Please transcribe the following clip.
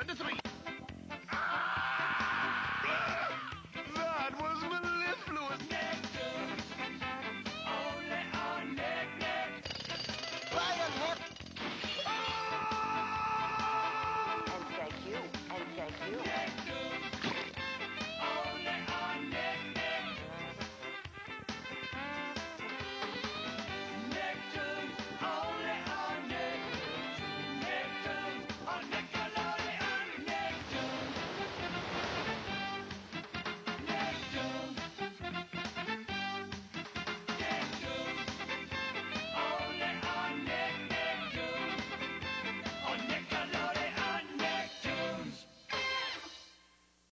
One to three.